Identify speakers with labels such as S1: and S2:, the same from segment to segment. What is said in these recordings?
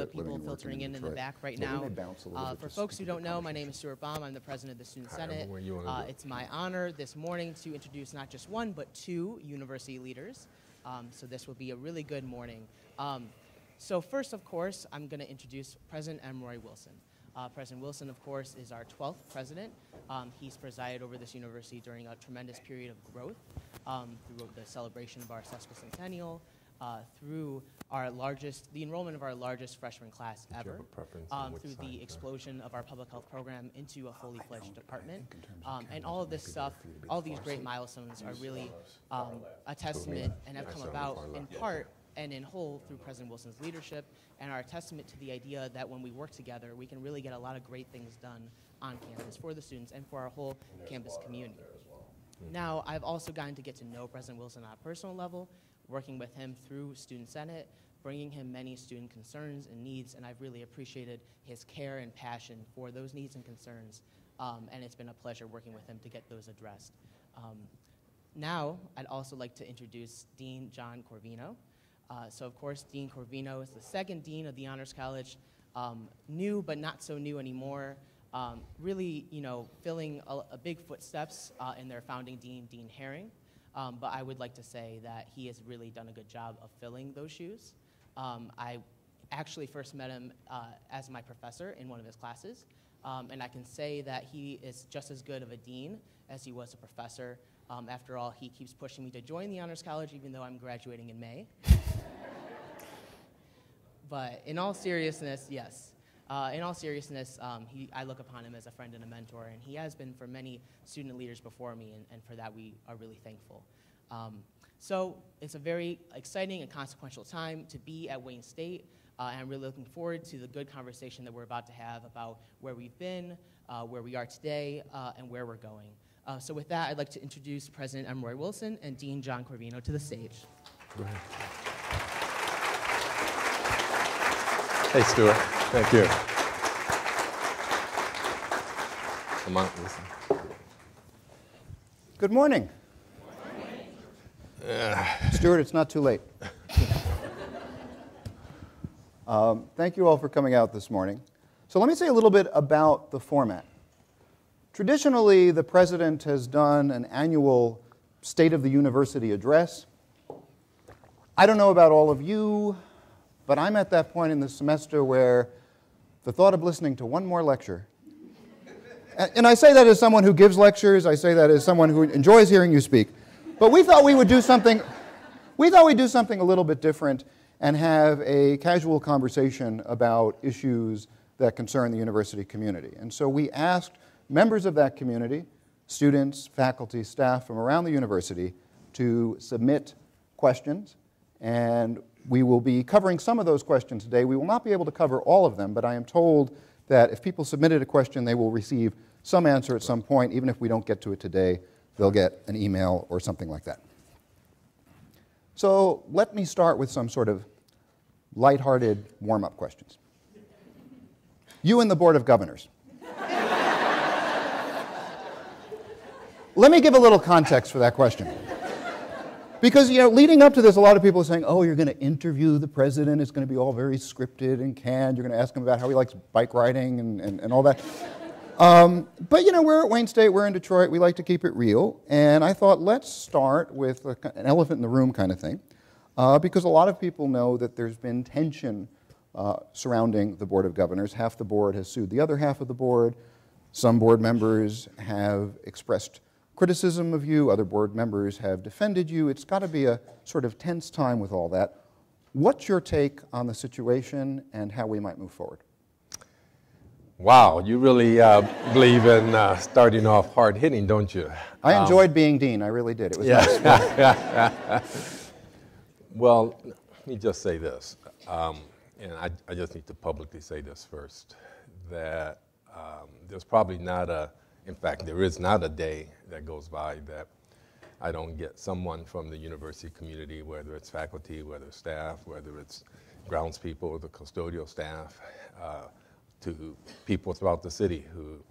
S1: the people filtering in in the back right now. Uh, for folks who don't know, my name is Stuart Baum. I'm the president of the Student Senate. Uh, it's my honor this morning to introduce not just one, but two university leaders. Um, so this will be a really good morning. Um, so first, of course, I'm going to introduce President M. Roy Wilson. Uh, president Wilson, of course, is our 12th president. Um, he's presided over this university during a tremendous period of growth um, through the celebration of our sesquicentennial, uh, through our largest, the enrollment of our largest freshman class ever, um, through the explosion of our public health program into a fully fledged department. Um, and all of this stuff, all these great milestones are really um, a testament and have come about in part and in whole through President Wilson's leadership and are a testament to the idea that when we work together, we can really get a lot of great things done on campus for the students and for our whole campus community. Now, I've also gotten to get to know President Wilson on a personal level, working with him through Student Senate, bringing him many student concerns and needs, and I've really appreciated his care and passion for those needs and concerns, um, and it's been a pleasure working with him to get those addressed. Um, now, I'd also like to introduce Dean John Corvino. Uh, so, of course, Dean Corvino is the second dean of the Honors College, um, new but not so new anymore. Um, really, you know, filling a, a big footsteps uh, in their founding dean, Dean Herron. Um, but I would like to say that he has really done a good job of filling those shoes. Um, I actually first met him uh, as my professor in one of his classes, um, and I can say that he is just as good of a dean as he was a professor. Um, after all, he keeps pushing me to join the Honors College, even though I'm graduating in May. but in all seriousness, yes. Uh, in all seriousness, um, he, I look upon him as a friend and a mentor, and he has been for many student leaders before me, and, and for that we are really thankful. Um, so it's a very exciting and consequential time to be at Wayne State, uh, and I'm really looking forward to the good conversation that we're about to have about where we've been, uh, where we are today, uh, and where we're going. Uh, so with that, I'd like to introduce President M. Roy Wilson and Dean John Corvino to the stage.
S2: Ahead. Hey, Stuart. Thank you. Come on, listen.
S3: Good morning. Stuart, it's not too late. um, thank you all for coming out this morning. So, let me say a little bit about the format. Traditionally, the president has done an annual State of the University address. I don't know about all of you, but I'm at that point in the semester where the thought of listening to one more lecture, and I say that as someone who gives lectures, I say that as someone who enjoys hearing you speak, but we thought we would do something, we thought we'd do something a little bit different and have a casual conversation about issues that concern the university community. And so we asked members of that community, students, faculty, staff from around the university, to submit questions. And we will be covering some of those questions today. We will not be able to cover all of them, but I am told that if people submitted a question, they will receive some answer at some point. Even if we don't get to it today, they'll get an email or something like that. So let me start with some sort of lighthearted warm up questions. You and the Board of Governors. let me give a little context for that question. Because, you know, leading up to this, a lot of people are saying, oh, you're going to interview the president. It's going to be all very scripted and canned. You're going to ask him about how he likes bike riding and, and, and all that. Um, but, you know, we're at Wayne State, we're in Detroit, we like to keep it real. And I thought, let's start with a, an elephant in the room kind of thing. Uh, because a lot of people know that there's been tension uh, surrounding the Board of Governors. Half the board has sued the other half of the board. Some board members have expressed criticism of you, other board members have defended you. It's got to be a sort of tense time with all that. What's your take on the situation and how we might move forward?
S2: Wow, you really uh, believe in uh, starting off hard hitting, don't you?
S3: I um, enjoyed being dean. I really did. It was yeah.
S2: nice. well, let me just say this, um, and I, I, just need to publicly say this first: that um, there's probably not a in fact, there is not a day that goes by that I don't get someone from the university community, whether it's faculty, whether it's staff, whether it's grounds people, the custodial staff, uh, to people throughout the city who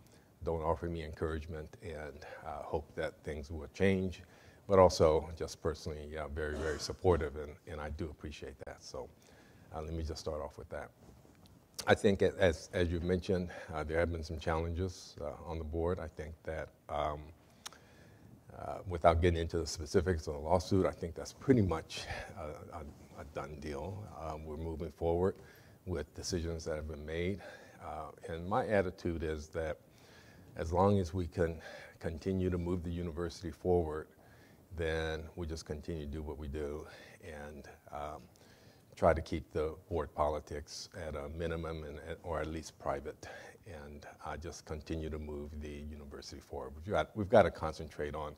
S2: don't offer me encouragement and uh, hope that things will change, but also just personally yeah, very, very supportive, and, and I do appreciate that. So uh, let me just start off with that. I think, as, as you mentioned, uh, there have been some challenges uh, on the board. I think that um, uh, without getting into the specifics of the lawsuit, I think that's pretty much a, a, a done deal. Um, we're moving forward with decisions that have been made. Uh, and my attitude is that as long as we can continue to move the university forward, then we just continue to do what we do and um, try to keep the board politics at a minimum and, or at least private and uh, just continue to move the university forward. We've got, we've got to concentrate on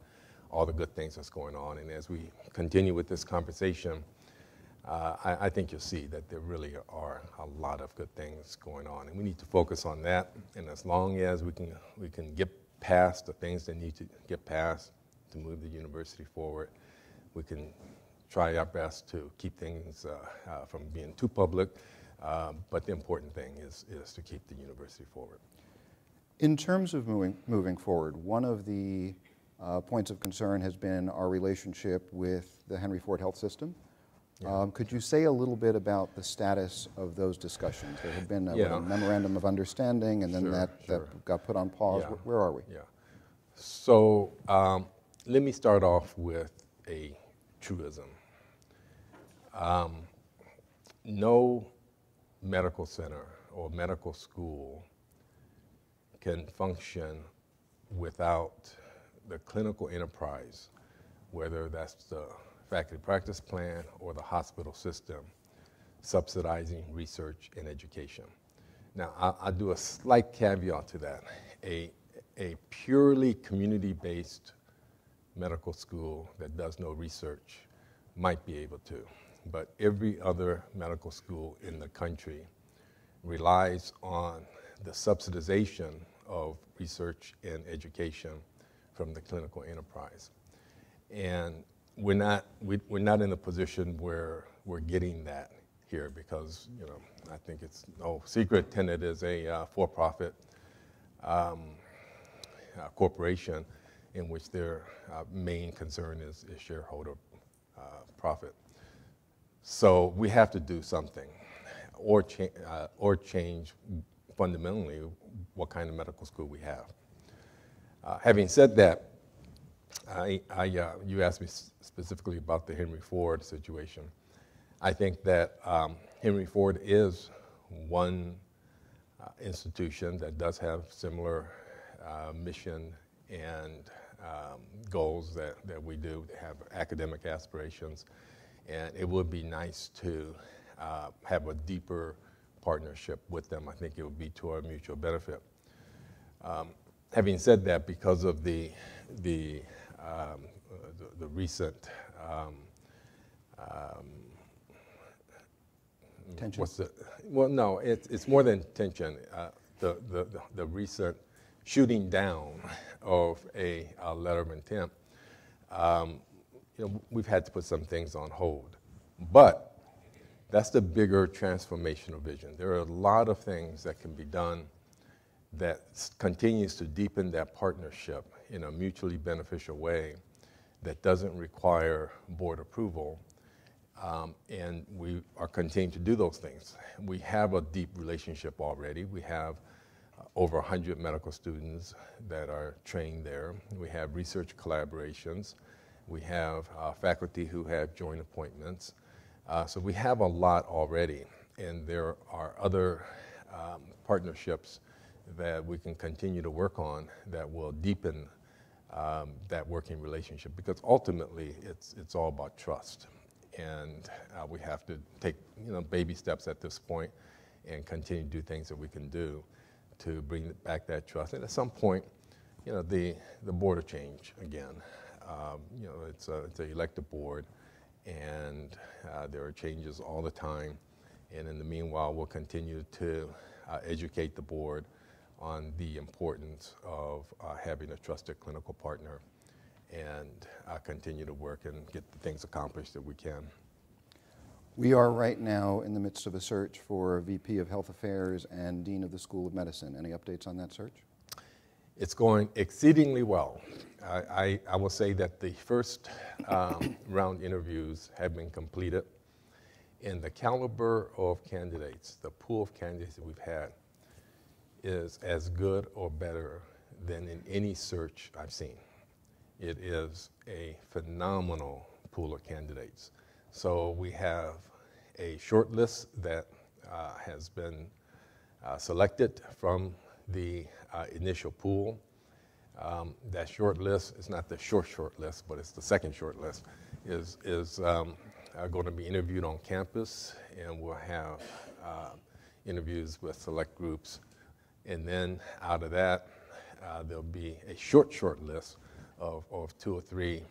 S2: all the good things that's going on. And as we continue with this conversation, uh, I, I, think you'll see that there really are a lot of good things going on. And we need to focus on that. And as long as we can, we can get past the things that need to get past to move the university forward, we can try our best to keep things uh, uh, from being too public. Um, but the important thing is, is to keep the university forward.
S3: In terms of moving, moving forward, one of the uh, points of concern has been our relationship with the Henry Ford Health System. Yeah. Um, could you say a little bit about the status of those discussions? There had been a, yeah. a memorandum of understanding, and then sure, that, sure. that got put on pause. Yeah. Where, are we?
S2: Yeah. So um, let me start off with a truism. Um, no medical center or medical school can function without the clinical enterprise, whether that's the faculty practice plan or the hospital system, subsidizing research and education. Now, I'll, I'll do a slight caveat to that. A, a purely community-based medical school that does no research might be able to, but every other medical school in the country relies on the subsidization of research and education from the clinical enterprise. And we're not, we, are not in a position where we're getting that here because, you know, I think it's no secret Tenet is a uh, for-profit um, uh, corporation in which their uh, main concern is, is shareholder uh, profit. So we have to do something or, cha- uh, or change fundamentally what kind of medical school we have. Uh, having said that, I, I, uh, you asked me specifically about the Henry Ford situation. I think that um, Henry Ford is one uh, institution that does have similar uh, mission and um, goals that, that we do, have academic aspirations. And it would be nice to uh, have a deeper partnership with them. I think it would be to our mutual benefit. Um, having said that, because of the, the, um, the, the, recent um, um,
S3: tension.
S2: What's the, well, no, it's, it's more than tension. Uh, the, the, the recent shooting down of a, a letter of intent, um, you know, we've had to put some things on hold. But that's the bigger transformational vision. There are a lot of things that can be done that continues to deepen that partnership in a mutually beneficial way that doesn't require board approval. Um, and we are continuing to do those things. We have a deep relationship already. We have over 100 medical students that are trained there. We have research collaborations. We have uh, faculty who have joint appointments. Uh, so we have a lot already, and there are other um, partnerships that we can continue to work on that will deepen um, that working relationship because ultimately it's, it's all about trust. And uh, we have to take you know, baby steps at this point and continue to do things that we can do to bring back that trust. And at some point, you know, the, the will change again. Um, you know, it's, a, it's an elected board, and uh, there are changes all the time. And in the meanwhile, we'll continue to uh, educate the board on the importance of uh, having a trusted clinical partner and uh, continue to work and get the things accomplished that we can.
S3: We are right now in the midst of a search for a VP of Health Affairs and Dean of the School of Medicine. Any updates on that search?
S2: It's going exceedingly well. I, I, I will say that the first um, round interviews have been completed, And the caliber of candidates, the pool of candidates that we've had, is as good or better than in any search I've seen. It is a phenomenal pool of candidates. So we have a short list that uh, has been uh, selected from the uh, initial pool. Um, that short list is not the short, short list, but it's the second short list, is, is um, uh, going to be interviewed on campus, and we'll have uh, interviews with select groups. And then out of that, uh, there'll be a short, short list of, of two or three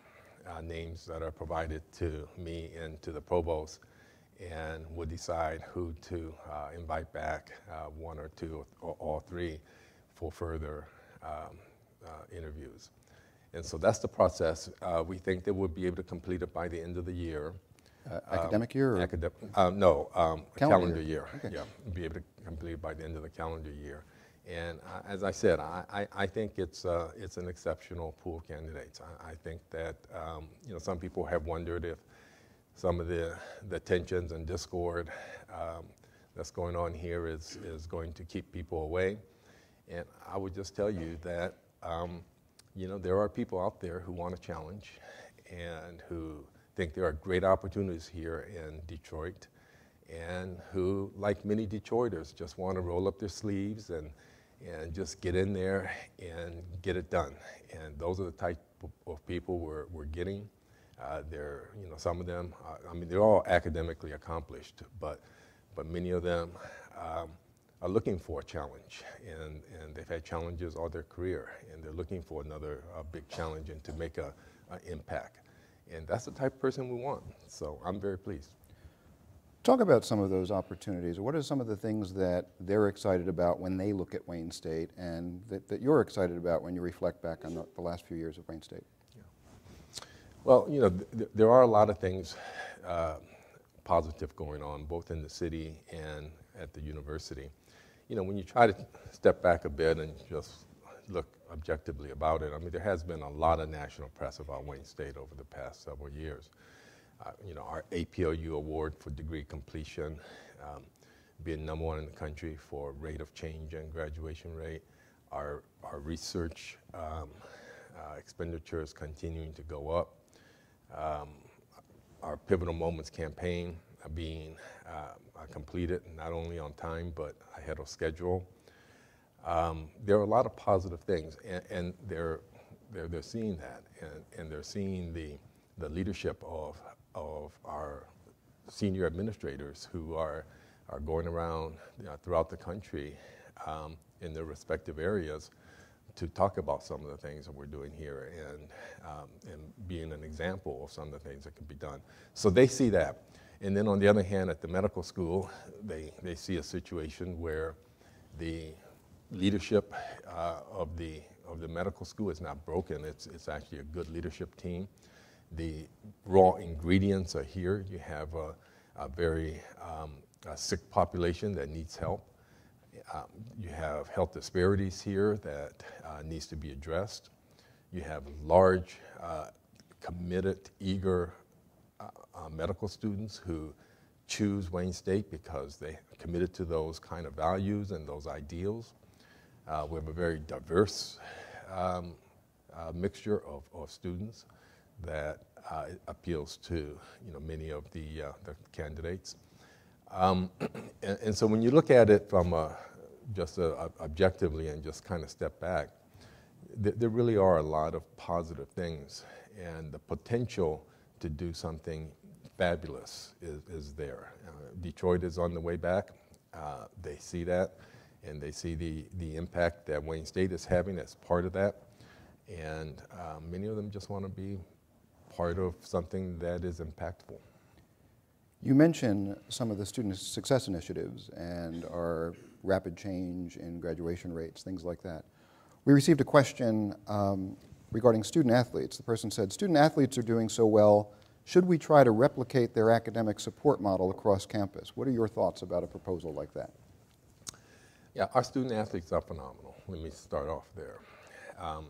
S2: uh, names that are provided to me and to the provost, and we'll decide who to uh, invite back, uh, one or two or all three, for further um, uh, interviews. And so that's the process. Uh, we think that we'll be able to complete it by the end of the year.
S3: Uh, academic year?
S2: Academic, no, um, calendar, calendar, year. year. Okay. Yeah, be able to complete it by the end of the calendar year. And as I said, I, I, I think it's, uh, it's an exceptional pool of candidates. I, I think that um, you know, some people have wondered if some of the, the tensions and discord um, that's going on here is, is going to keep people away. And I would just tell you that um, you know, there are people out there who want a challenge and who think there are great opportunities here in Detroit and who, like many Detroiters, just want to roll up their sleeves and and just get in there and get it done. And those are the type of people we're, we're getting. Uh, they're, you know, some of them, uh, I mean, they're all academically accomplished, but, but many of them um, are looking for a challenge, and, and they've had challenges all their career, and they're looking for another uh, big challenge and to make an impact. And that's the type of person we want. So I'm very pleased.
S3: Talk about some of those opportunities. What are some of the things that they're excited about when they look at Wayne State and that, that you're excited about when you reflect back on the, the last few years of Wayne State?
S2: Well, you know, th there are a lot of things uh, positive going on both in the city and at the university. You know, when you try to step back a bit and just look objectively about it, I mean, there has been a lot of national press about Wayne State over the past several years uh, you know, our APLU award for degree completion, um, being number one in the country for rate of change and graduation rate. Our, our research um, uh, expenditures continuing to go up. Um, our Pivotal Moments campaign being uh, completed not only on time but ahead of schedule. Um, there are a lot of positive things, and, and they're, they're, they're seeing that, and, and they're seeing the, the leadership of of our senior administrators who are, are going around you know, throughout the country um, in their respective areas to talk about some of the things that we're doing here and, um, and being an example of some of the things that can be done. So they see that. And then on the other hand, at the medical school, they, they see a situation where the leadership uh, of, the, of the medical school is not broken. It's, it's actually a good leadership team. The raw ingredients are here. You have a, a very um, a sick population that needs help. Um, you have health disparities here that uh, needs to be addressed. You have large, uh, committed, eager uh, uh medical students who choose Wayne State because they committed to those kind of values and those ideals. Uh, we have a very diverse um, uh, mixture of, of students that appeals to you know many of the the candidates. Um, and, and, so when you look at it from a, just a objectively and just kind of step back, th- there really are a lot of positive things, and the potential to do something fabulous is, is there. Uh, Detroit is on the way back. Uh, they see that, and they see the, the impact that Wayne State is having as part of that. And um, many of them just want to be part of something that is impactful.
S3: You mentioned some of the student success initiatives and our rapid change in graduation rates, things like that. We received a question um, regarding student athletes. The person said, Student athletes are doing so well. Should we try to replicate their academic support model across campus? What are your thoughts about a proposal like that?
S2: Yeah, our student athletes are phenomenal. Let me start off there. Um,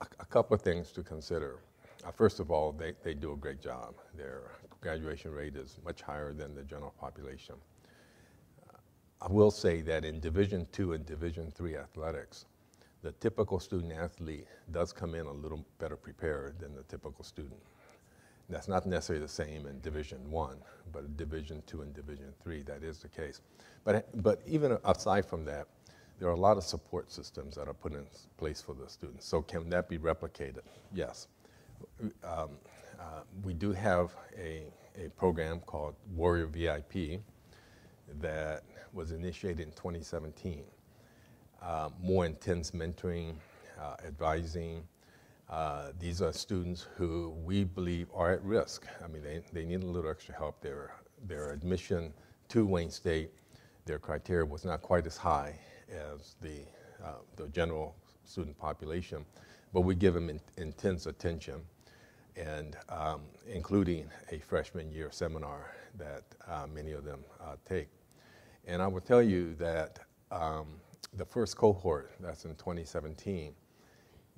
S2: a, a couple of things to consider. uh, first of all, they, they do a great job. Their graduation rate is much higher than the general population. I will say that in Division two and Division three athletics, the typical student athlete does come in a little better prepared than the typical student. That's not necessarily the same in Division One, but Division Two and Division Three, that is the case. But but even aside from that, there are a lot of support systems that are put in place for the students. So can that be replicated? Yes. Um, uh, we do have a, a program called Warrior VIP that was initiated in 2017. Uh, more intense mentoring, uh, advising, uh, these are students who we believe are at risk. I mean, they, they need a little extra help. Their, their admission to Wayne State, their criteria was not quite as high as the, uh, the general student population, but we give them in, intense attention, and um, including a freshman year seminar that uh, many of them uh, take. And I will tell you that um, the first cohort, that's in 2017,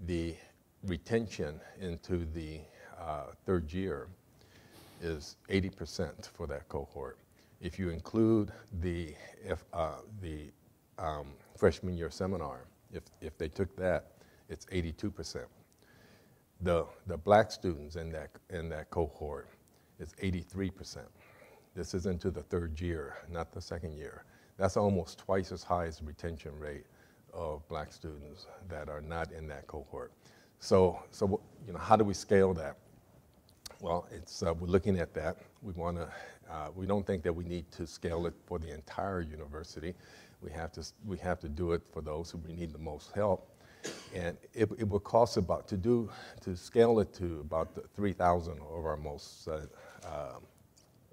S2: the retention into the uh, third year is 80% for that cohort. If you include the, if, uh, the um, freshman year seminar, if, if they took that, it's 82%. The, the black students in that, in that cohort is 83%. This is into the third year, not the second year. That's almost twice as high as the retention rate of black students that are not in that cohort. So, so you know, how do we scale that? Well, it's, uh, we're looking at that. We want to, uh, we don't think that we need to scale it for the entire university. We have to, we have to do it for those who we need the most help. And it, it will cost about, to do, to scale it to about 3,000 of our most uh, um,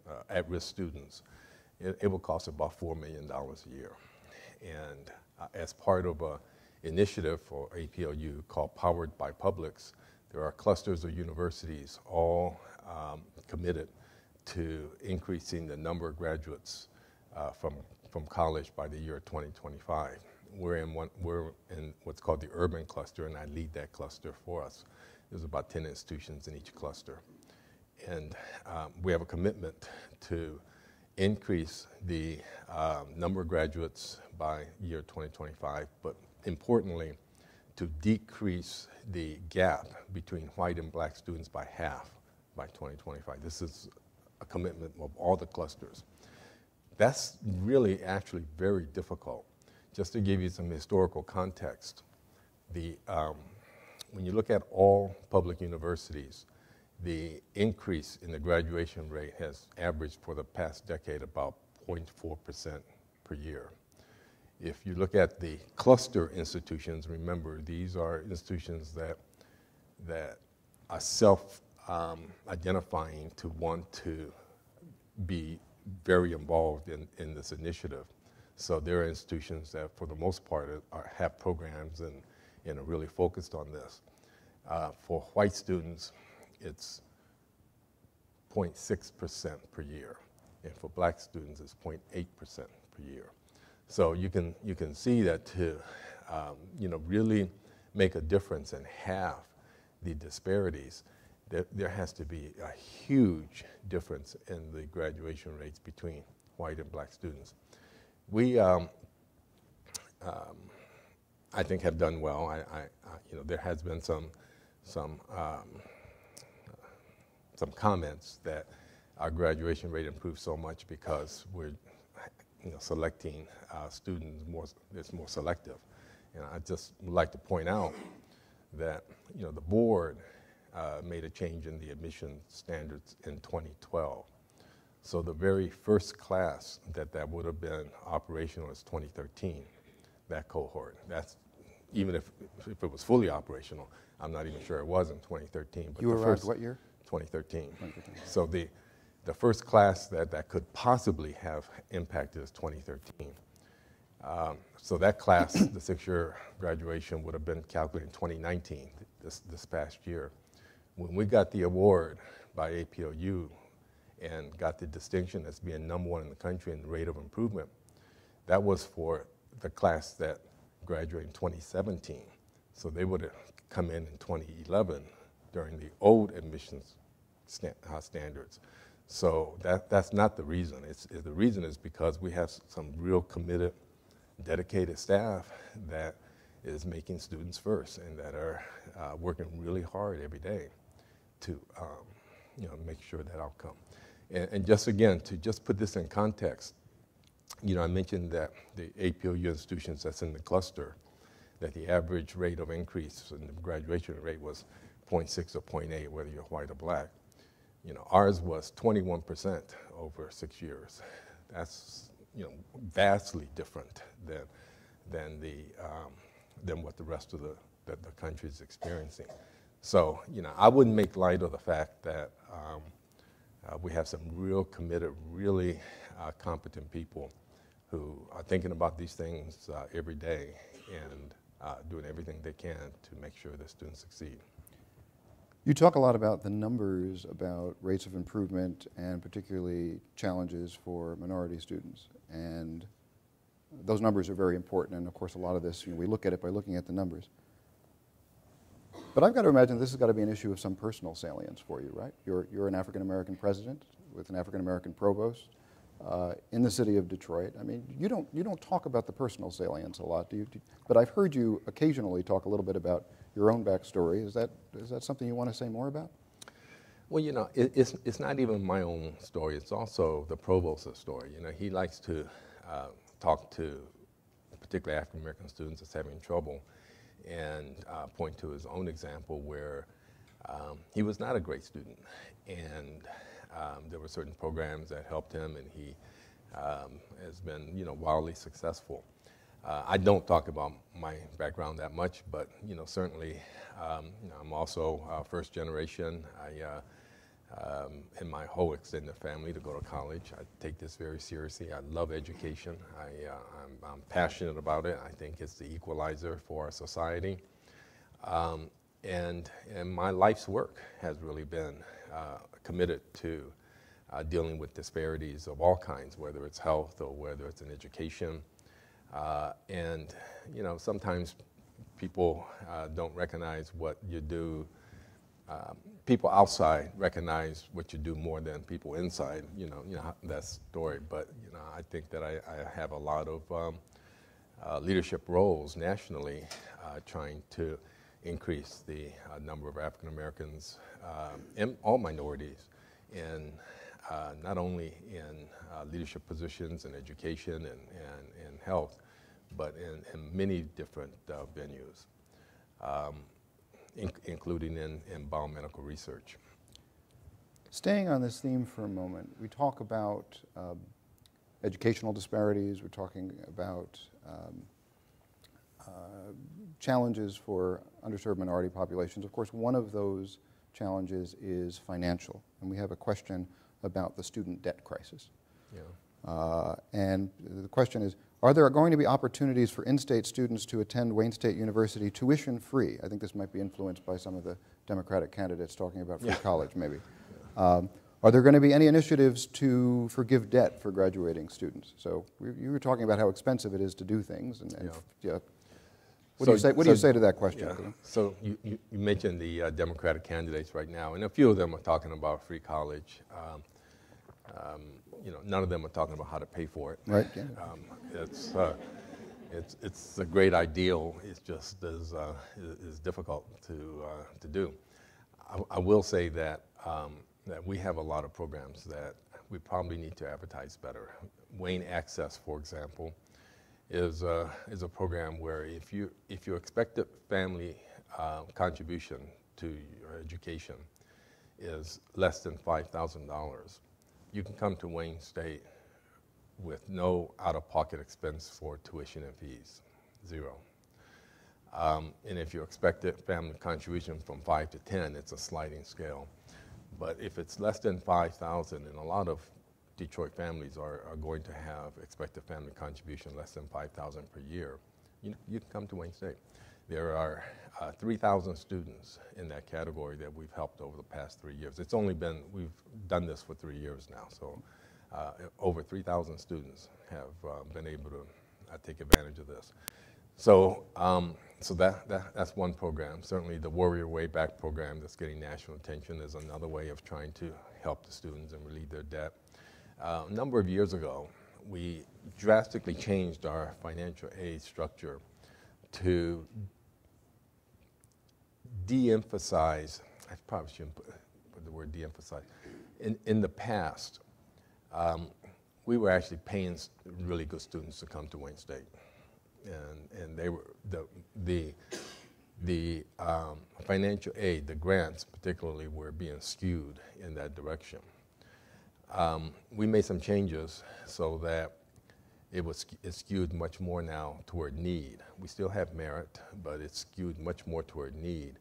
S2: uh at-risk students, it, it will cost about $4 million a year. And uh, as part of a initiative for APLU called Powered by Publics. There are clusters of universities all um, committed to increasing the number of graduates uh, from, from college by the year 2025. We're in, one, we're in what's called the urban cluster, and I lead that cluster for us. There's about 10 institutions in each cluster. And um, we have a commitment to increase the um, number of graduates by year 2025, but importantly, to decrease the gap between white and black students by half by 2025. This is a commitment of all the clusters. That's really actually very difficult. Just to give you some historical context, the, um, when you look at all public universities, the increase in the graduation rate has averaged for the past decade about 0.4% per year. If you look at the cluster institutions, remember these are institutions that, that are self um, identifying to want to be very involved in, in this initiative. So there are institutions that, for the most part, are, have programs and, and are really focused on this. Uh, for white students, it's 0.6% per year. And for black students, it's 0.8% per year. So you can, you can see that to um, you know, really make a difference and halve the disparities, there, there has to be a huge difference in the graduation rates between white and black students. We, um, um, I think, have done well. I, I, I, you know, there has been some, some, um, some comments that our graduation rate improved so much because we're you know, selecting uh, students more, it's more selective. And I just would like to point out that, you know, the board uh, made a change in the admission standards in 2012. So the very first class that that would have been operational is 2013, that cohort. That's even if, if it was fully operational, I'm not even sure it was in 2013.
S3: But you arrived what year?
S2: 2013. 2013. So the the first class that that could possibly have impacted is 2013. Um, so that class, the six-year graduation, would have been calculated in 2019, this, this past year. When we got the award by APLU and got the distinction as being number one in the country in the rate of improvement, that was for the class that graduated in 2017. So they would have come in in 2011 during the old admissions uh, standards. So that, that's not the reason. It's, the reason is because we have some real committed, dedicated staff that is making students first and that are uh, working really hard every day to um, you know, make sure that outcome. And, and, just again, to just put this in context, you know, I mentioned that the APLU institutions that's in the cluster, that the average rate of increase in the graduation rate was 0.6 or 0.8, whether you're white or black. You know, ours was 21% over six years. That's, you know, vastly different than, than, the, um, than what the rest of the, that the country is experiencing. So, you know, I wouldn't make light of the fact that um, uh, we have some real committed, really uh, competent people who are thinking about these things uh, every day and uh, doing everything they can to make sure the students succeed.
S3: You talk a lot about the numbers, about rates of improvement, and particularly challenges for minority students. And those numbers are very important. And of course, a lot of this, you know, we look at it by looking at the numbers. But I've got to imagine this has got to be an issue of some personal salience for you, right? You're, you're an African American president with an African American provost uh, in the city of Detroit. I mean, you don't, you don't talk about the personal salience a lot, do you? But I've heard you occasionally talk a little bit about your own backstory. Is that, is that something you want to say more about?
S2: Well, you know, it, it's, it's not even my own story. It's also the provost's story. You know, he likes to uh, talk to particularly African American students that's having trouble and uh, point to his own example where um, he was not a great student. And um, there were certain programs that helped him, and he um, has been, you know, wildly successful. Uh, I don't talk about my background that much, but you know, certainly, um, you know, I'm also uh, first generation. I, uh, um, in my whole extended family, to go to college. I take this very seriously. I love education. I, am uh, passionate about it. I think it's the equalizer for our society. Um, and, and my life's work has really been uh, committed to uh, dealing with disparities of all kinds, whether it's health or whether it's in education. Uh, and, you know, sometimes people uh, don't recognize what you do. Um, people outside recognize what you do more than people inside, you know, you know that story. But, you know, I think that I, I have a lot of um, uh, leadership roles nationally uh, trying to increase the uh, number of African Americans um, and all minorities in uh, not only in uh, leadership positions in education and, and, and health, but in, in many different uh, venues, um, in, including in, in biomedical research.
S3: Staying on this theme for a moment, we talk about um, educational disparities, we're talking about um, uh, challenges for underserved minority populations. Of course, one of those challenges is financial. And we have a question about the student debt crisis. Yeah. Uh, and the question is Are there going to be opportunities for in state students to attend Wayne State University tuition free? I think this might be influenced by some of the Democratic candidates talking about free yeah. college, maybe. Um, are there going to be any initiatives to forgive debt for graduating students? So you were talking about how expensive it is to do things, and, and yeah. What, so, do, you say, what so, do you say to that question? Yeah.
S2: So you, you, you, mentioned the uh, Democratic candidates right now, and a few of them are talking about free college. Um, um, you know, none of them are talking about how to pay for it.
S3: Right. Yeah. Um,
S2: it's, uh, it's, it's a great ideal. It's just as uh, is difficult to, uh, to do. I, I, will say that, um, that we have a lot of programs that we probably need to advertise better. Wayne Access, for example, is a, is a program where if you, if you expect a family uh, contribution to your education is less than $5,000, you can come to Wayne State with no out-of-pocket expense for tuition and fees, zero. Um, and if you expect a family contribution from five to 10, it's a sliding scale. But if it's less than 5,000, and a lot of Detroit families are, are going to have expected family contribution less than 5000 per year, you, you can come to Wayne State. There are uh, 3,000 students in that category that we've helped over the past three years. It's only been, we've done this for three years now, so uh, over 3,000 students have uh, been able to uh, take advantage of this. so, um, so that, that, that's one program. Certainly the Warrior Way Back program that's getting national attention is another way of trying to help the students and relieve their debt. Uh, a number of years ago, we drastically changed our financial aid structure to de-emphasize, I probably shouldn't put, put the word de-emphasize. In, in the past, um, we were actually paying really good students to come to Wayne State. And, and they were, the, the, the um, financial aid, the grants particularly, were being skewed in that direction. Um, we made some changes so that it was it's skewed much more now toward need. We still have merit, but it's skewed much more toward need.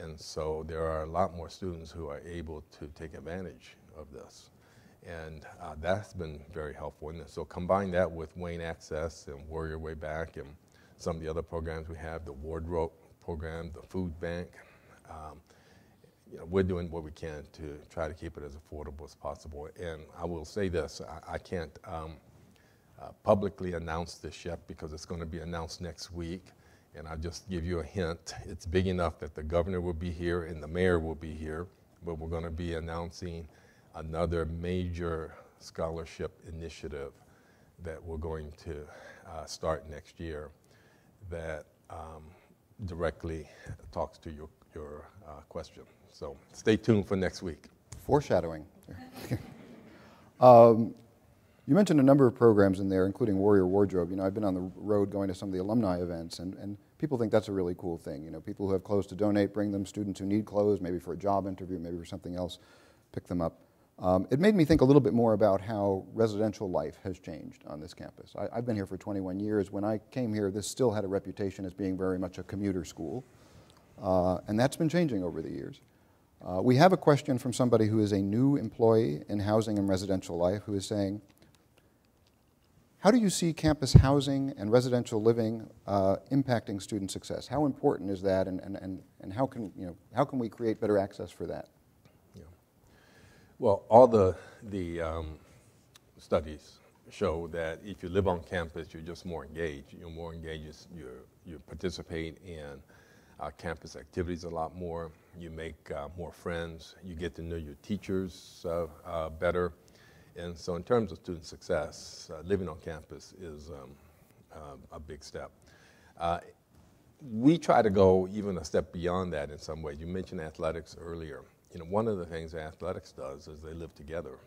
S2: And so there are a lot more students who are able to take advantage of this. And uh, that's been very helpful. And so combine that with Wayne Access and Warrior Way Back and some of the other programs we have, the wardrobe program, the food bank. Um, you know, we're doing what we can to try to keep it as affordable as possible. And I will say this, I, I can't um, uh, publicly announce this yet because it's going to be announced next week. And I'll just give you a hint. It's big enough that the governor will be here and the mayor will be here, but we're going to be announcing another major scholarship initiative that we're going to uh, start next year that um, directly talks to your, your uh, question. So stay tuned for next week.
S3: Foreshadowing. um, you mentioned a number of programs in there, including Warrior Wardrobe. You know, I've been on the road going to some of the alumni events, and, and people think that's a really cool thing. You know, people who have clothes to donate, bring them. Students who need clothes, maybe for a job interview, maybe for something else, pick them up. Um, it made me think a little bit more about how residential life has changed on this campus. I, have been here for 21 years. When I came here, this still had a reputation as being very much a commuter school, uh, and that's been changing over the years. Uh, we have a question from somebody who is a new employee in housing and residential life who is saying, how do you see campus housing and residential living uh, impacting student success? How important is that, and, and, and, and how, can, you know, how can we create better access for that? Yeah.
S2: Well, all the, the um, studies show that if you live on campus, you're just more engaged. You're more engaged, you you participate in uh, campus activities a lot more. You make uh, more friends. You get to know your teachers uh, uh better. And so, in terms of student success, uh, living on campus is um, uh, a big step. Uh, we try to go even a step beyond that in some ways. You mentioned athletics earlier. You know, one of the things athletics does is they live together.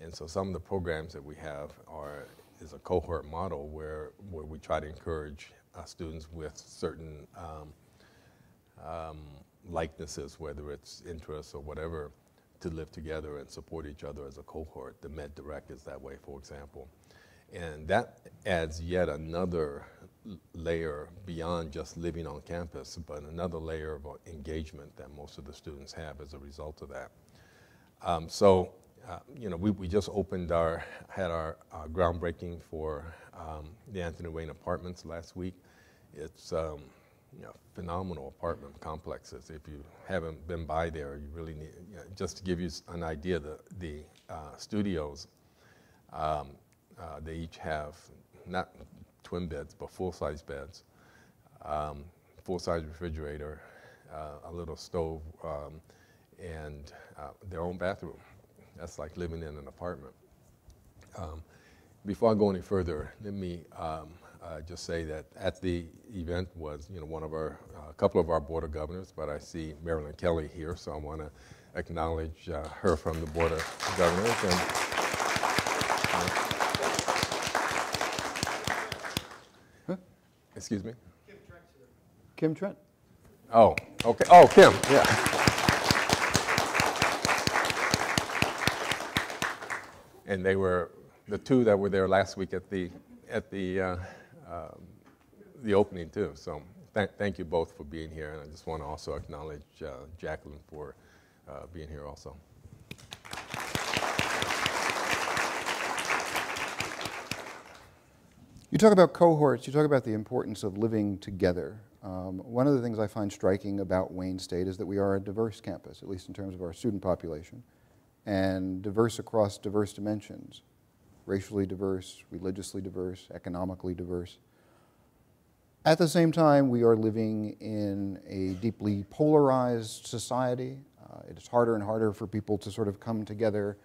S2: And so some of the programs that we have are is a cohort model where, where we try to encourage uh, students with certain um, um, likenesses, whether it's interests or whatever, to live together and support each other as a cohort. The Med Direct is that way, for example. And that adds yet another layer beyond just living on campus, but another layer of engagement that most of the students have as a result of that. Um, so, uh, you know, we, we just opened our, had our uh, groundbreaking for um, the Anthony Wayne Apartments last week. It's um, you know, phenomenal apartment complexes. If you haven't been by there, you really need, you know, just to give you an idea, the, the uh, studios, um, uh, they each have not twin beds, but full-size beds, um, full-size refrigerator, uh, a little stove, um, and uh, their own bathroom. That's like living in an apartment. Um, before I go any further, let me um, uh, just say that at the event was, you know, one of our, a uh, couple of our board of governors, but I see Marilyn Kelly here, so I want to acknowledge uh, her from the board of governors. And, huh? Excuse me. Kim Trent.
S3: Kim Trent.
S2: Oh, okay. Oh, Kim. Yeah. and they were the two that were there last week at the at the uh, um, the opening too. So th- thank you both for being here, and I just want to also acknowledge uh, Jacqueline for uh, being here also.
S3: You talk about cohorts, you talk about the importance of living together. Um, one of the things I find striking about Wayne State is that we are a diverse campus, at least in terms of our student population, and diverse across diverse dimensions racially diverse, religiously diverse, economically diverse. At the same time, we are living in a deeply polarized society. Uh, it is harder and harder for people to sort of come together.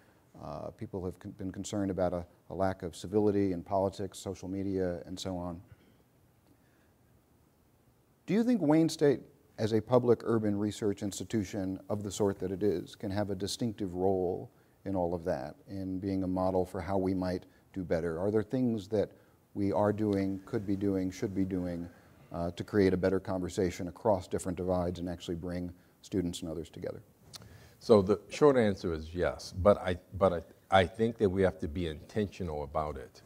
S3: Uh, people have con- been concerned about a, a lack of civility in politics, social media, and so on. Do you think Wayne State, as a public urban research institution of the sort that it is, can have a distinctive role in all of that, in being a model for how we might do better? Are there things that we are doing, could be doing, should be doing uh, to create a better conversation across different divides and actually bring students and others together?
S2: So the short answer is yes, but I, but I, I think that we have to be intentional about it.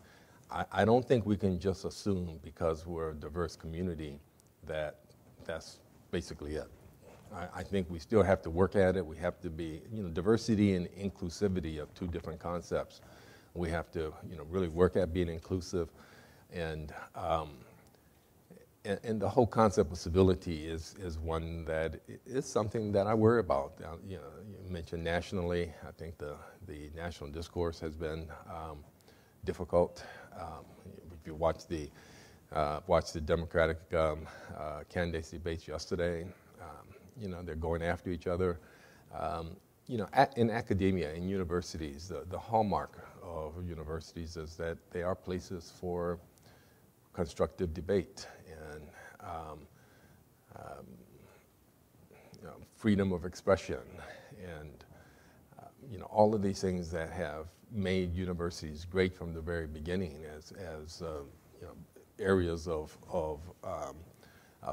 S2: I, I don't think we can just assume because we're a diverse community that that's basically it. I, I think we still have to work at it. We have to be, you know, diversity and inclusivity are two different concepts. We have to, you know, really work at being inclusive and, um, and, and, the whole concept of civility is, is one that is something that I worry about. Uh, you know, you mentioned nationally, I think the, the national discourse has been um, difficult. Um, if you watch the, uh, watch the Democratic um, uh, candidates debates yesterday, you know, they're going after each other. Um, you know, at, in academia, in universities, the, the hallmark of universities is that they are places for constructive debate and um, um, you know, freedom of expression and uh, you know all of these things that have made universities great from the very beginning as, as uh, you know, areas of, of um,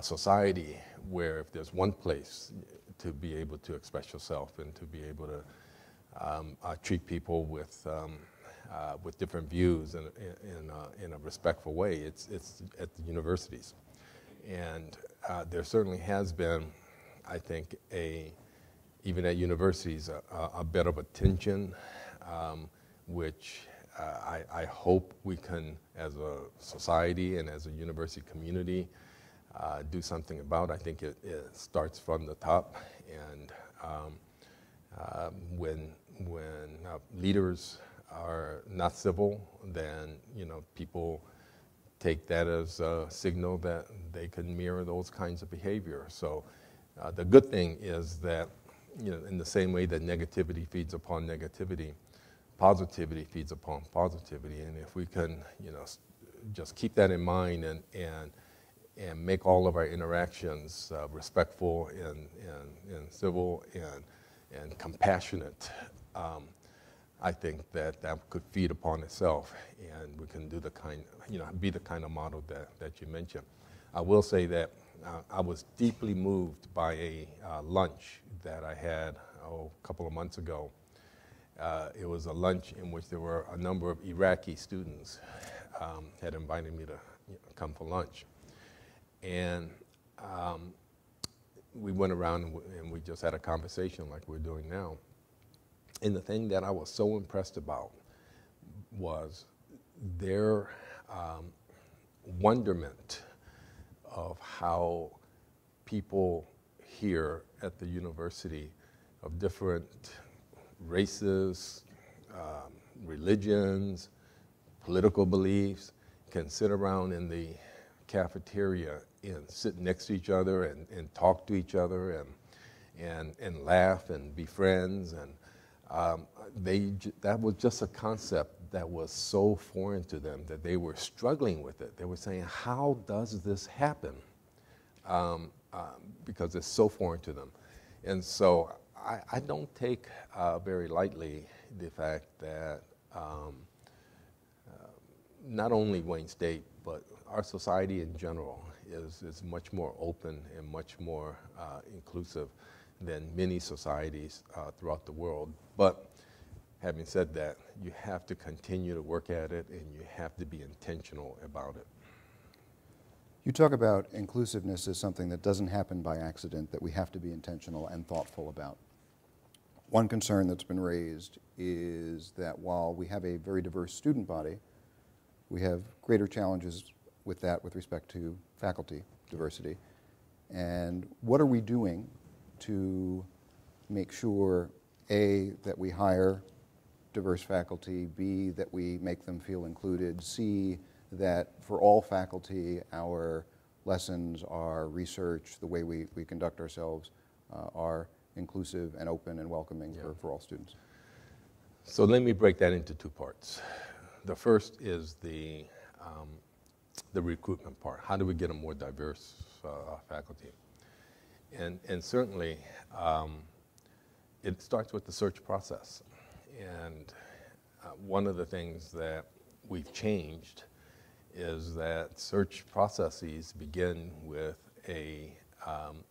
S2: society where if there's one place to be able to express yourself and to be able to um, uh, treat people with um, uh, with different views in, in, uh, in, a respectful way. It's, it's at the universities. And uh, there certainly has been, I think, a, even at universities, a, a bit of a tension, um, which uh, I, I, hope we can, as a society and as a university community, uh, do something about. I think it, it, starts from the top. And um, um when, when uh, leaders are not civil, then you know people take that as a signal that they can mirror those kinds of behavior. So uh, the good thing is that you know in the same way that negativity feeds upon negativity, positivity feeds upon positivity, and if we can you know just keep that in mind and and and make all of our interactions uh, respectful and, and, and civil and, and compassionate. Um, I think that that could feed upon itself, and we can do the kind, you know, be the kind of model that, that you mentioned. I will say that uh, I was deeply moved by a uh, lunch that I had oh, a couple of months ago. Uh, it was a lunch in which there were a number of Iraqi students um, had invited me to you know, come for lunch, and um, we went around and, we just had a conversation like we're doing now. And the thing that I was so impressed about was their um, wonderment of how people here at the university of different races, um, religions, political beliefs can sit around in the cafeteria and sit next to each other and, and talk to each other and, and, and laugh and be friends and um, they, that was just a concept that was so foreign to them that they were struggling with it. They were saying, How does this happen? Um, uh, because it's so foreign to them. And so I, I don't take uh, very lightly the fact that um, uh, not only Wayne State, but our society in general is, is much more open and much more uh, inclusive than many societies uh, throughout the world. But having said that, you have to continue to work at it and you have to be intentional about it.
S3: You talk about inclusiveness as something that doesn't happen by accident, that we have to be intentional and thoughtful about. One concern that's been raised is that while we have a very diverse student body, we have greater challenges with that with respect to faculty diversity. And what are we doing to make sure, A, that we hire diverse faculty, B, that we make them feel included, C, that for all faculty, our lessons, our research, the way we, we conduct ourselves uh, are inclusive and open and welcoming yeah. for, for all students.
S2: So let me break that into two parts. The first is the, um, the recruitment part. How do we get a more diverse uh, faculty? And, and certainly, um, it starts with the search process. And uh, one of the things that we've changed is that search processes begin with a, um,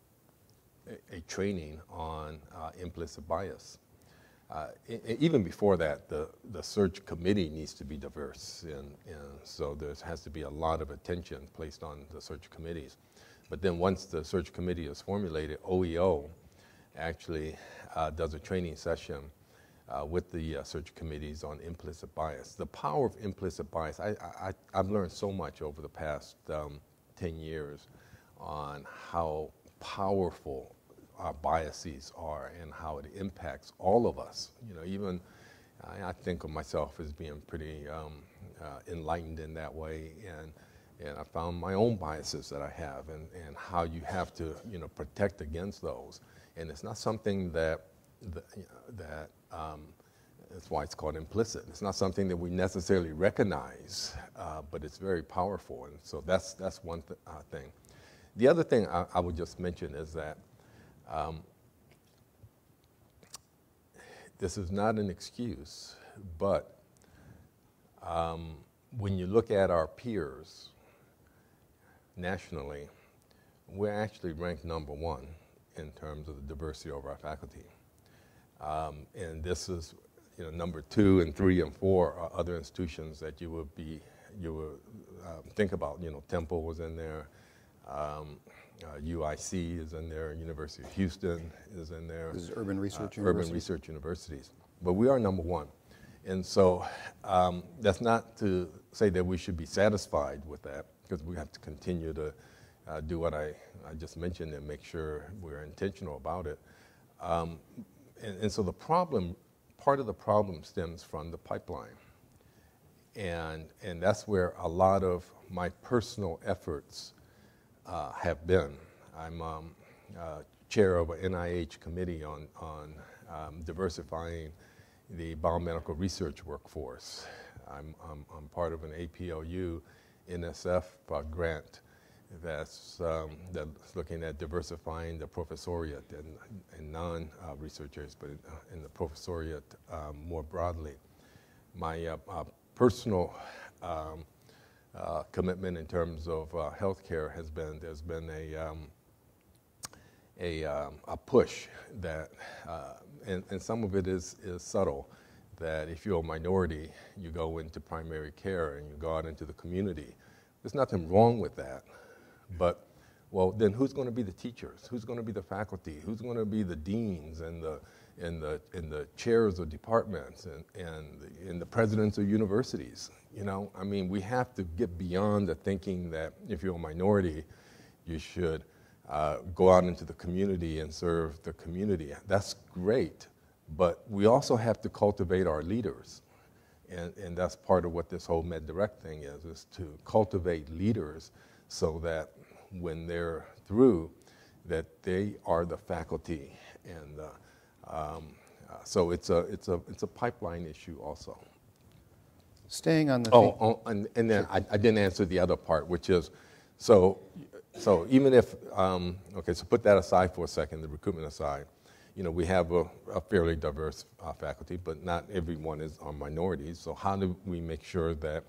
S2: a, a, training on uh, implicit bias. Uh, even before that, the, the search committee needs to be diverse, and, and so there has to be a lot of attention placed on the search committees. But then once the search committee is formulated, OEO actually uh, does a training session uh, with the uh, search committees on implicit bias. The power of implicit bias, I, I, I've learned so much over the past um, 10 years on how powerful our biases are and how it impacts all of us. You know, even I, I think of myself as being pretty um, uh, enlightened in that way, and and I found my own biases that I have, and, and how you have to you know protect against those. And it's not something that that, that um, that's why it's called implicit. It's not something that we necessarily recognize, uh, but it's very powerful, and so that's that's one th- uh, thing. The other thing I, I, would just mention is that um, this is not an excuse, but um, when you look at our peers nationally, we're actually ranked number one in terms of the diversity of our faculty. Um, and this is you know, number two and three and four are other institutions that you would be, you would um, think about. You know, Temple was in there, um, uh, UIC is in there, University of Houston is in there.
S3: This is Urban Research uh,
S2: Urban Research Universities. But we are number one. And so um, that's not to say that we should be satisfied with that, because we have to continue to uh, do what I, I just mentioned and make sure we're intentional about it. Um, and, and so the problem, part of the problem stems from the pipeline. And, and that's where a lot of my personal efforts uh, have been. I'm um, uh, chair of an NIH committee on, on um, diversifying the biomedical research workforce. I'm, I'm, I'm, part of an APLU NSF uh, grant that's, um, that's looking at diversifying the professoriate and, and non-researchers, but in, uh, in, the professoriate um, more broadly. My uh, uh, personal um, uh, commitment in terms of uh, healthcare has been there's been a um, a, um, a, push that, uh, and, and, some of it is, is subtle, that if you're a minority, you go into primary care and you go out into the community. There's nothing wrong with that. But, well, then who's going to be the teachers? Who's going to be the faculty? Who's going to be the deans and the, and the, and the chairs of departments and, and, the, and the presidents of universities? You know, I mean, we have to get beyond the thinking that if you're a minority, you should uh, go out into the community and serve the community. That's great, but we also have to cultivate our leaders. And, and that's part of what this whole MedDirect thing is, is to cultivate leaders so that when they're through, that they are the faculty. And uh, um, uh, so it's a, it's, a, it's a pipeline issue also.
S3: Staying on the
S2: oh, oh and, and, then. I, I, didn't answer the other part, which is so, so even if, um, okay, so put that aside for a second, the recruitment aside. You know, we have a, a fairly diverse uh, faculty, but not everyone is on minorities. So how do we make sure that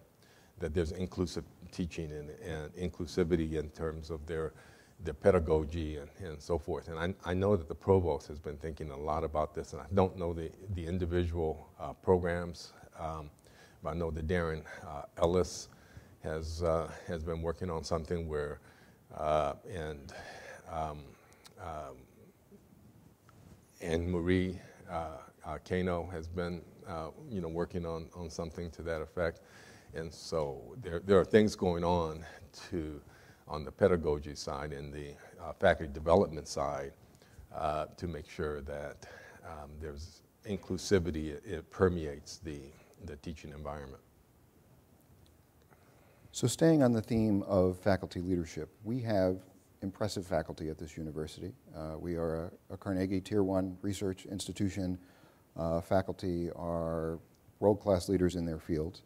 S2: that there's inclusive teaching and, and inclusivity in terms of their, their pedagogy and, and so forth. And I, I know that the provost has been thinking a lot about this, and I don't know the, the individual uh, programs, um, I know that Darin uh, Ellis has, uh, has been working on something where, uh, and um, um, Anne Marie uh, uh, Cano has been, you know, working on, on something to that effect. And so there, there are things going on to, on the pedagogy side and the faculty development side to make sure that um, there's inclusivity, it, it, permeates the, the teaching environment.
S3: So, staying on the theme of faculty leadership, we have impressive faculty at this university. Uh, we are a, a, Carnegie Tier 1 research institution. Uh, faculty are world class leaders in their fields.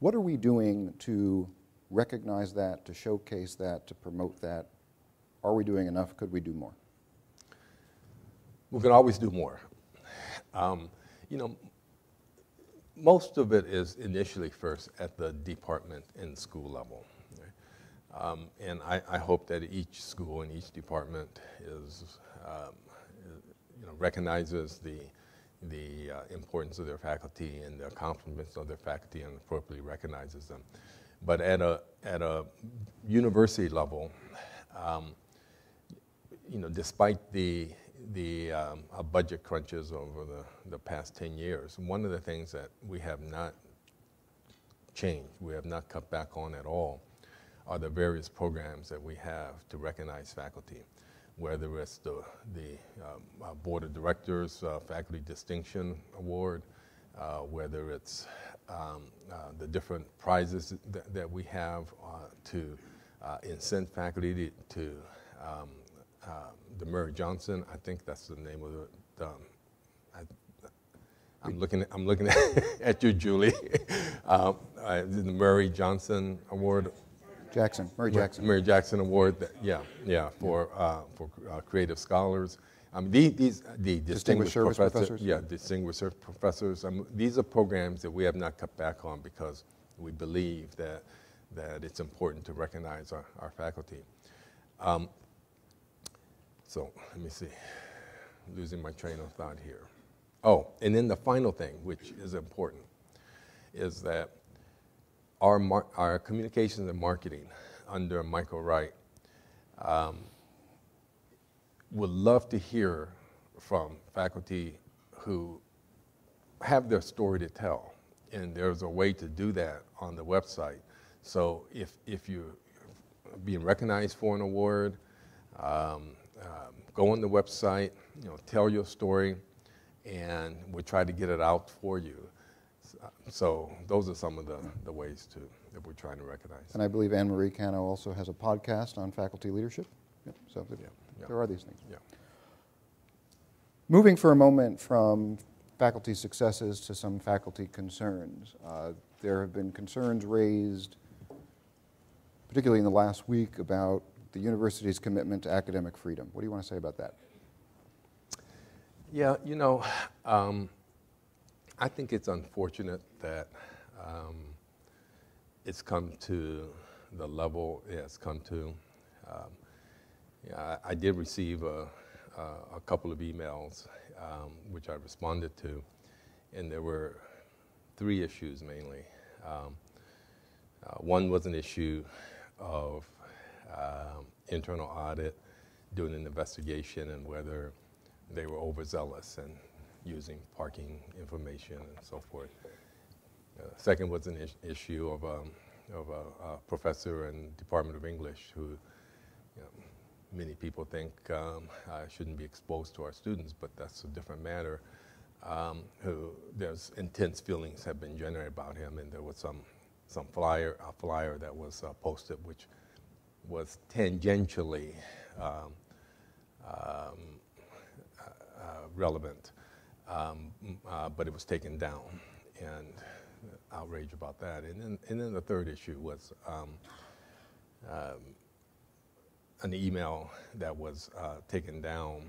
S3: What are we doing to recognize that, to showcase that, to promote that? Are we doing enough? Could we do more?
S2: We can always do more. Um, you know, most of it is initially first at the department and school level. Um, and I, I, hope that each school and each department is, um, you know, recognizes the, the uh, importance of their faculty and the accomplishments of their faculty and appropriately recognizes them. But at a, at a university level, um, you know, despite the the um, uh, budget crunches over the, the past 10 years, one of the things that we have not changed, we have not cut back on at all, are the various programs that we have to recognize faculty, whether it's the, the um, uh, Board of Directors uh, Faculty Distinction Award, uh, whether it's um, uh, the different prizes that, that we have uh, to incent faculty to, to um, the Murray Johnson. I think that's the name of the. Um, I, am looking. At, I'm looking at, at you, Julie. um, uh, the Murray Johnson Award.
S3: Jackson, Murray Jackson.
S2: Murray Jackson Award. That, yeah, yeah, for uh, for uh, creative scholars. Um, these, these the distinguished,
S3: distinguished service
S2: professor,
S3: professors.
S2: Yeah, distinguished professors. Um, these are programs that we have not cut back on because we believe that that it's important to recognize our, our faculty. Um, so let me see, losing my train of thought here. Oh, and then the final thing, which is important, is that our, mar- our communications and marketing under Michael Wright um, would love to hear from faculty who have their story to tell. And there's a way to do that on the website. So if, if you're being recognized for an award, um, um, go on the website, you know, tell your story, and we'll try to get it out for you. So those are some of the, the ways to, that we're trying to recognize.
S3: And I believe Anne Marie Cano also has a podcast on faculty leadership. Yep. So yeah, yeah. there are these things.
S2: Yeah.
S3: Moving for a moment from faculty successes to some faculty concerns. Uh, there have been concerns raised, particularly in the last week, about the university's commitment to academic freedom. What do you want to say about that?
S2: Yeah, you know, um, I think it's unfortunate that um, it's come to the level it's come to. Um, yeah, I, I, did receive a, a, a couple of emails um, which I responded to, and there were three issues mainly. Um, uh, one was an issue of um, internal audit, doing an investigation and whether they were overzealous and using parking information and so forth. Uh, second was an is- issue of, um, of a, a, professor in Department of English who you know, many people think um, uh, shouldn't be exposed to our students, but that's a different matter. Um, who there's intense feelings have been generated about him, and there was some some flyer a flyer that was uh, posted which was tangentially um, um, uh, relevant, um, uh, but it was taken down, and outrage about that. And then, and then the third issue was um, um, an email that was uh, taken down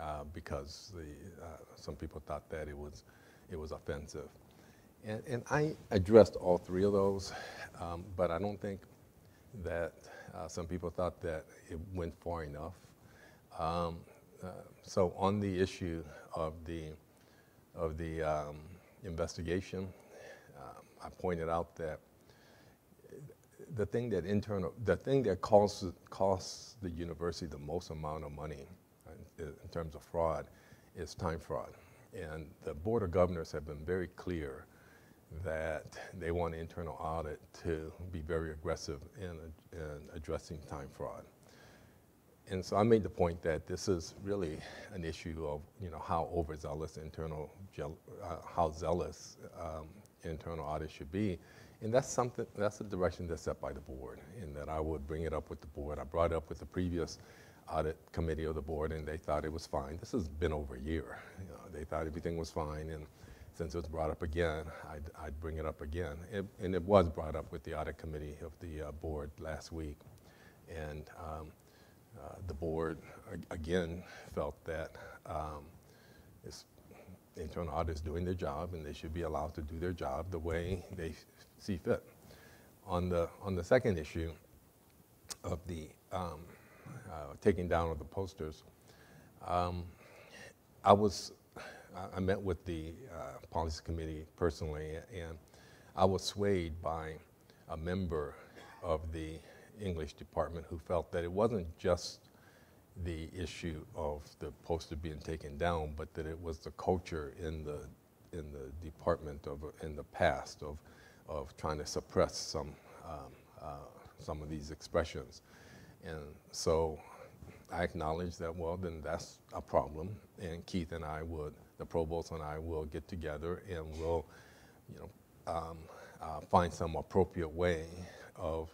S2: uh, because the, uh, some people thought that it was, it was offensive. And, and I addressed all three of those, um, but I don't think that uh, some people thought that it went far enough. Um, uh, so on the issue of the of the um, investigation, um, I pointed out that the thing that internal the thing that costs costs the university the most amount of money in, in terms of fraud is time fraud, and the board of governors have been very clear that they want internal audit to be very aggressive in, in addressing time fraud. And so I made the point that this is really an issue of you know how overzealous internal, uh, how zealous um, internal audit should be. And that's something, that's the direction that's set by the board, and that I would bring it up with the board. I brought it up with the previous audit committee of the board, and they thought it was fine. This has been over a year. You know, they thought everything was fine, and since it was brought up again, I'd, I'd bring it up again. It, and it was brought up with the audit committee of the uh, board last week, and um, uh, the board again felt that um, internal auditors doing their job, and they should be allowed to do their job the way they see fit. On the on the second issue of the um, uh, taking down of the posters, um, I was I met with the uh, policy committee personally, and I was swayed by a member of the English department who felt that it wasn't just the issue of the poster being taken down, but that it was the culture in the in the department of in the past of of trying to suppress some um, uh, some of these expressions, and so I acknowledged that. Well, then that's a problem, and Keith and I would, the provost and I will get together and we'll, you know, um, uh, find some appropriate way of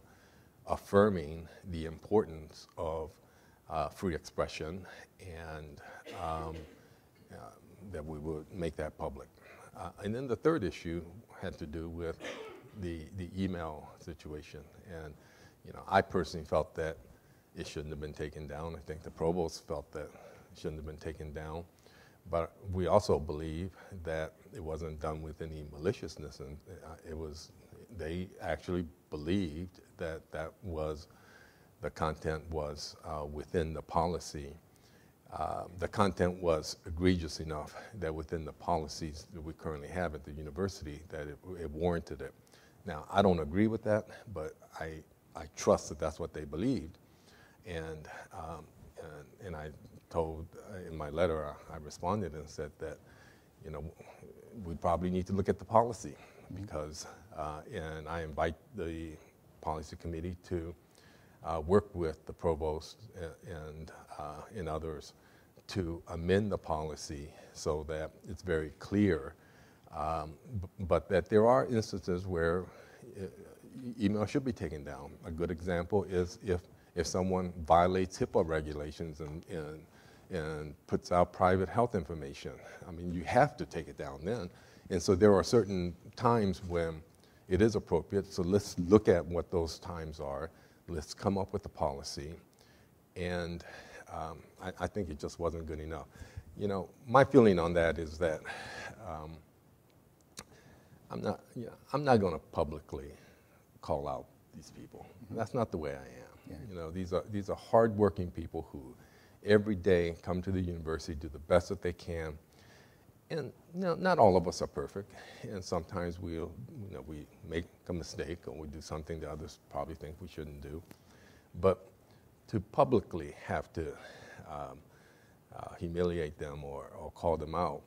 S2: affirming the importance of uh, free expression and um, uh, that we would make that public. Uh, and then the third issue had to do with the, the email situation. And, you know, I personally felt that it shouldn't have been taken down. I think the provost felt that it shouldn't have been taken down. But we also believe that it wasn't done with any maliciousness, and uh, it was, they actually believed that that was the content was uh, within the policy. Uh, the content was egregious enough that within the policies that we currently have at the university that it, it warranted it. Now, I don't agree with that, but I, I trust that that's what they believed. And, um, and, and, I told uh, in my letter, I responded and said that, you know, we probably need to look at the policy because, uh, and I invite the policy committee to uh, work with the provost and, uh, and others to amend the policy so that it's very clear, um, but that there are instances where uh, email should be taken down. A good example is if, if someone violates HIPAA regulations and, and, and puts out private health information. I mean, you have to take it down then. And so there are certain times when it is appropriate. So let's look at what those times are let's come up with a policy. And um, I, I, think it just wasn't good enough. You know, my feeling on that is that um, I'm not, you know, I'm not going to publicly call out these people. Mm-hmm. That's not the way I am. Yeah. You know, these are these are hardworking people who every day come to the university, do the best that they can. And you know, not all of us are perfect, and sometimes we'll, you know, we make a mistake or we do something that others probably think we shouldn't do. But to publicly have to um, uh, humiliate them or, or call them out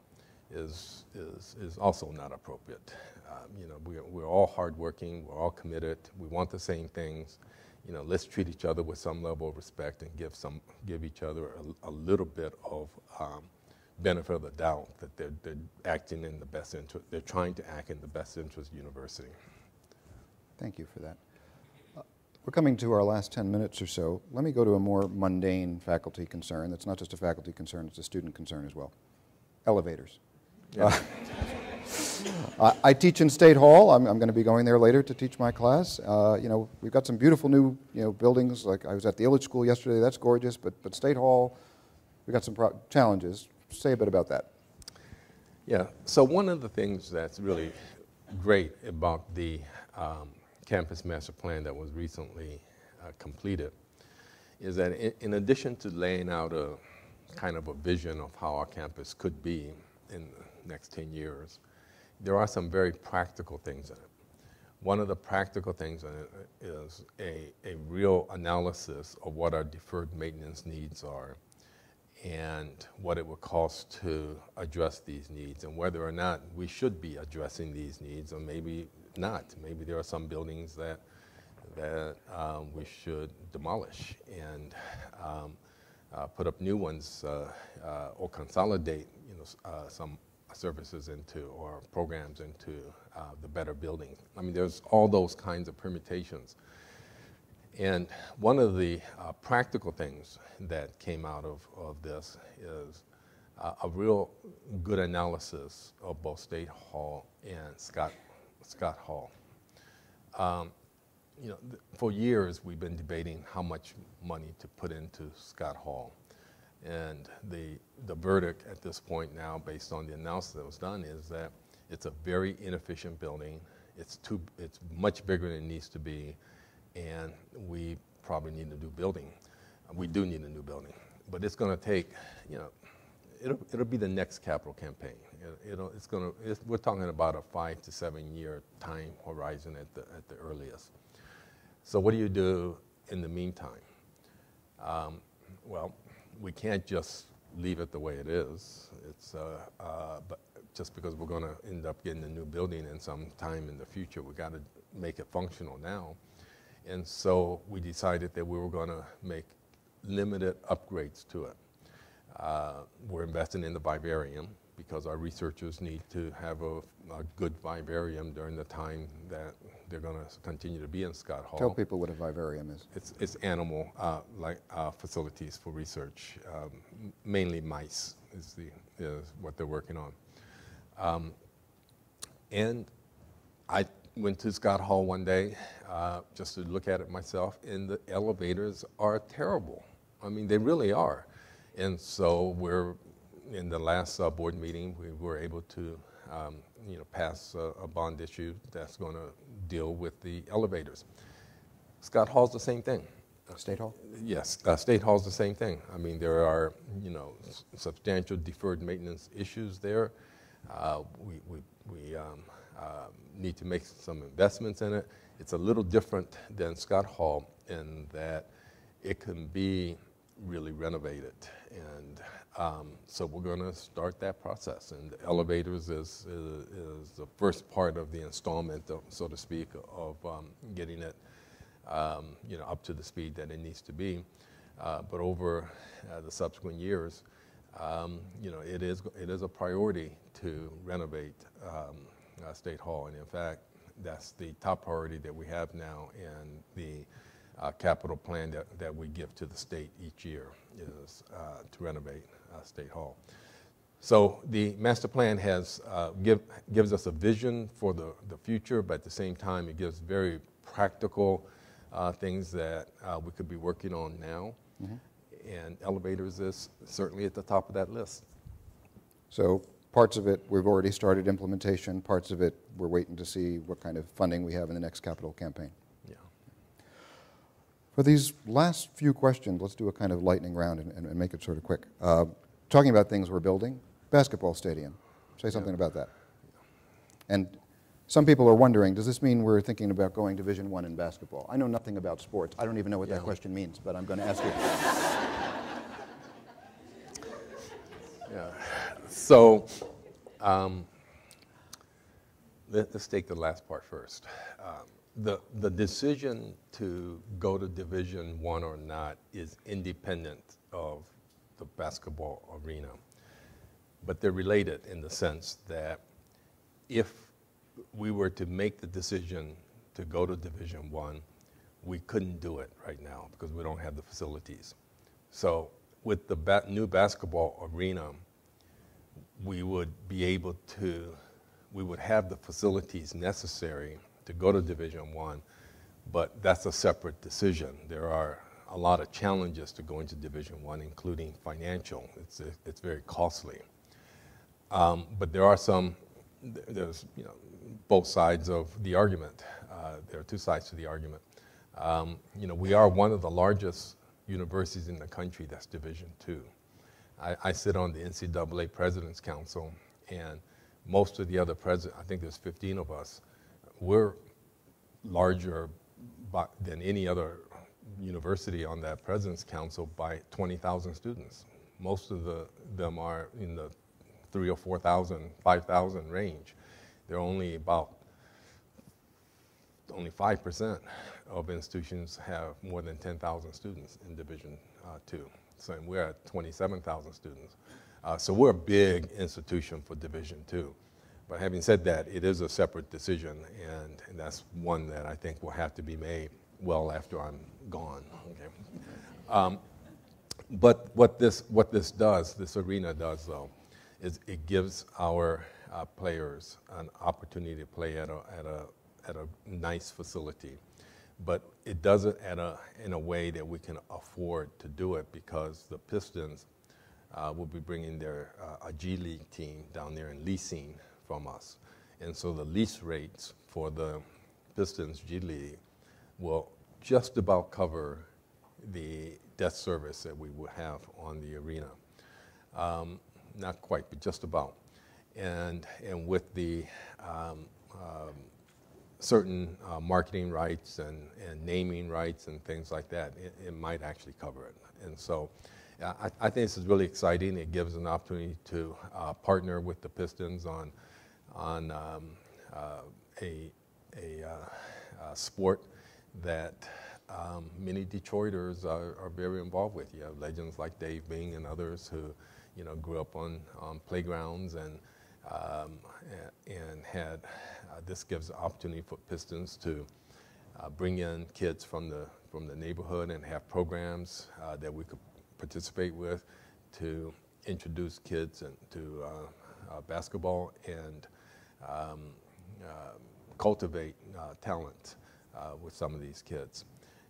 S2: is, is, is also not appropriate. Um, you know, we're, we're all hardworking, we're all committed, we want the same things. You know, let's treat each other with some level of respect and give, some, give each other a, a little bit of um, benefit of the doubt that they're, they're acting in the best interest, they're trying to act in the best interest of the university.
S3: Thank you for that. Uh, we're coming to our last 10 minutes or so. Let me go to a more mundane faculty concern. That's not just a faculty concern, it's a student concern as well. Elevators. Yeah. Uh, I, teach in State Hall. I'm, I'm going to be going there later to teach my class. Uh, you know, we've got some beautiful new you know, buildings. Like I was at the Ilitch School yesterday. That's gorgeous. But, but State Hall, we've got some challenges say a bit about that.
S2: Yeah, so one of the things that's really great about the um, campus master plan that was recently uh, completed is that in, in, addition to laying out a kind of a vision of how our campus could be in the next 10 years, there are some very practical things in it. One of the practical things in it is a, a real analysis of what our deferred maintenance needs are and what it would cost to address these needs and whether or not we should be addressing these needs or maybe not. Maybe there are some buildings that, that um, we should demolish and um, uh, put up new ones uh, uh, or consolidate you know, uh, some services into or programs into uh, the better building. I mean, there's all those kinds of permutations. And one of the uh, practical things that came out of, of this is uh, a real good analysis of both State Hall and Scott, Scott Hall. Um, you know, for years we've been debating how much money to put into Scott Hall. And the, the verdict at this point now, based on the analysis that was done, is that it's a very inefficient building. It's, too, it's much bigger than it needs to be, and we probably need a new building. We do need a new building, but it's going to take, you know, it'll, it'll be the next capital campaign. It, it's going to, we're talking about a five to seven year time horizon at the, at the earliest. So what do you do in the meantime? Um, well, we can't just leave it the way it is. It's, uh, uh, but just because we're going to end up getting a new building in some time in the future, we got to make it functional now. And so we decided that we were going to make limited upgrades to it. Uh, we're investing in the vivarium because our researchers need to have a, a good vivarium during the time that they're going to continue to be in Scott Hall.
S3: Tell people what a vivarium is.
S2: It's, it's animal uh, like uh, facilities for research, um, mainly mice is, the, is what they're working on. Um, and I went to Scott Hall one day uh, just to look at it myself, and the elevators are terrible. I mean, they really are. And so we're in the last uh, board meeting, we were able to um, you know, pass a, a bond issue that's going to deal with the elevators. Scott Hall's the same thing.
S3: State Hall?
S2: Yes, uh, State Hall's the same thing. I mean, there are, you know, s- substantial deferred maintenance issues there. Uh, we we, we um, uh, need to make some investments in it. It's a little different than Scott Hall in that it can be really renovate it. And um, so we're going to start that process. And the elevators is, is, is, the first part of the installment, of, so to speak, of um, getting it um, you know, up to the speed that it needs to be. Uh, but over uh, the subsequent years, um, you know, it is, it is a priority to renovate um, uh, State Hall. And in fact, that's the top priority that we have now in the uh, capital plan that, that we give to the state each year is uh, to renovate uh, State Hall. So the master plan has uh, give, gives us a vision for the, the future, but at the same time, it gives very practical uh, things that uh, we could be working on now. Mm-hmm. And elevators is certainly at the top of that list.
S3: So parts of it we've already started implementation. Parts of it we're waiting to see what kind of funding we have in the next capital campaign. For these last few questions, let's do a kind of lightning round and, and, and make it sort of quick. Uh, talking about things we're building, basketball stadium. Say something yeah. about that. And some people are wondering, does this mean we're thinking about going Division One in basketball? I know nothing about sports. I don't even know what yeah. that question means, but I'm going to ask you.
S2: yeah. So, um, let, us take the last part first. Um, the, the decision to go to Division One or not is independent of the basketball arena. But they're related in the sense that if we were to make the decision to go to Division One, we couldn't do it right now because we don't have the facilities. So with the ba- new basketball arena, we would be able to, we would have the facilities necessary to go to Division One, but that's a separate decision. There are a lot of challenges to going to Division One, including financial. It's it's very costly. Um, but there are some. There's you know both sides of the argument. Uh, there are two sides to the argument. Um, you know we are one of the largest universities in the country that's Division Two. I, I sit on the NCAA President's Council, and most of the other presidents, I think there's 15 of us, we're larger by, than any other university on that President's Council by 20,000 students. Most of the, them are in the three or 4,000, 5,000 range. They're only about, only 5% of institutions have more than 10,000 students in Division uh, Two. So we're at 27,000 students. Uh, so we're a big institution for Division Two. But having said that, it is a separate decision, and, and that's one that I think will have to be made well after I'm gone. Okay. Um, but what this, what this does, this arena does though, is it gives our uh, players an opportunity to play at a, at, a, at a nice facility. But it does it at a, in a way that we can afford to do it because the Pistons uh, will be bringing their uh, a G League team down there and leasing from us. And so the lease rates for the Pistons G League will just about cover the debt service that we will have on the arena. Um, not quite, but just about. And, and with the um, um, certain uh, marketing rights and, and naming rights and things like that, it, it might actually cover it. And so uh, I, I, think this is really exciting. It gives an opportunity to uh, partner with the Pistons on, on um, uh, a, a uh, sport that um, many Detroiters are, are, very involved with. You have legends like Dave Bing and others who, you know, grew up on, on playgrounds and, um, and had, uh, this gives opportunity for Pistons to uh, bring in kids from the, from the neighborhood and have programs uh, that we could participate with to introduce kids to uh, uh, basketball and um, uh, cultivate talent with some of these kids.